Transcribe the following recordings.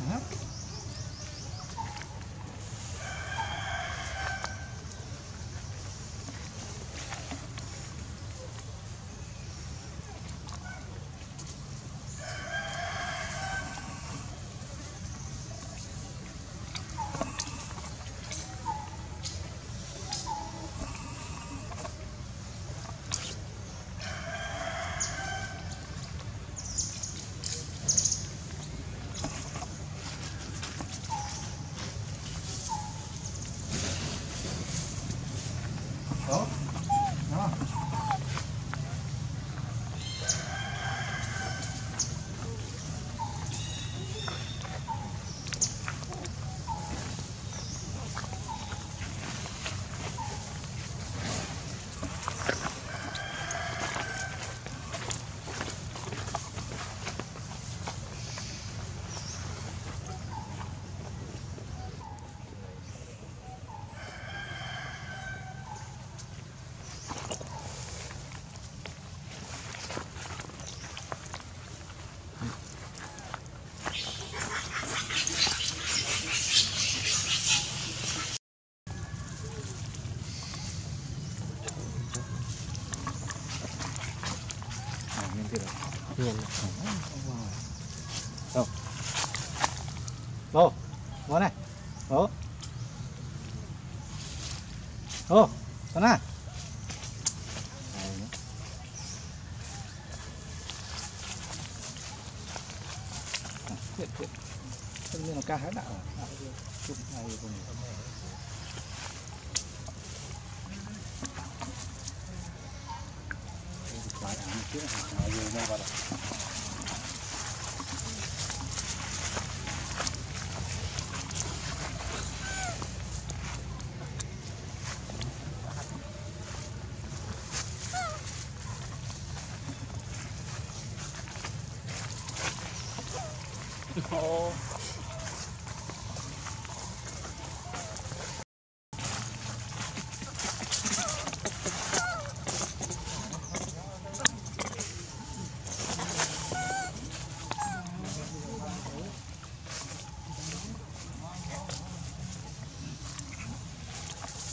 Okay. Ô, ngó này. Ô. Ô, con à. Hiện. Tất nhiên là ca hát đạo. Đạo chụp này cùng. 어.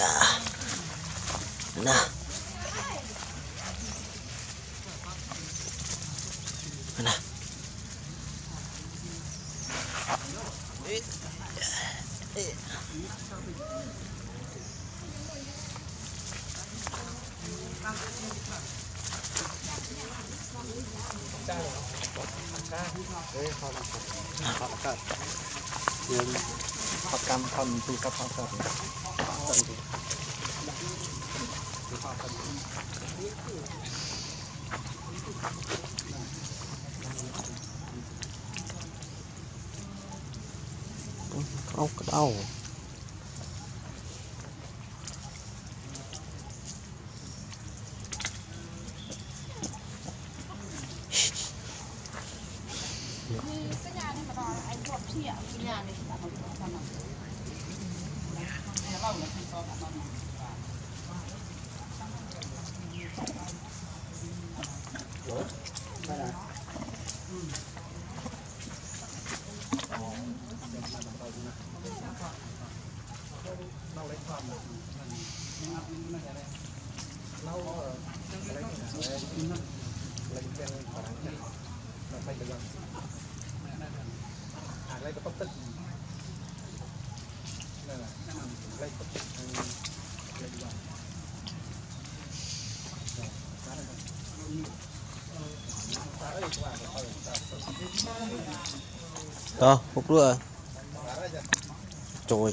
นะนะนะเอ๊ะเอ๊บคุณครับขอบคุณครับเดี๋ยวขอบกรรมขอบคุณครับขอบคุณ 可倒。lấy cái bắp tích đây là lấy bắp tích lấy vào đó hút nữa rồi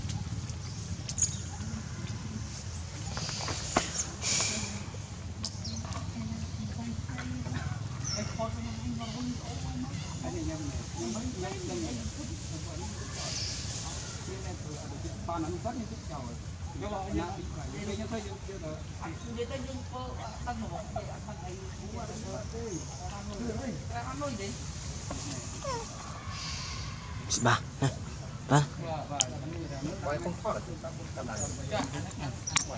đi qua tấm lăng Bà, nè Bà Rồi, không thoát được camera. Rồi,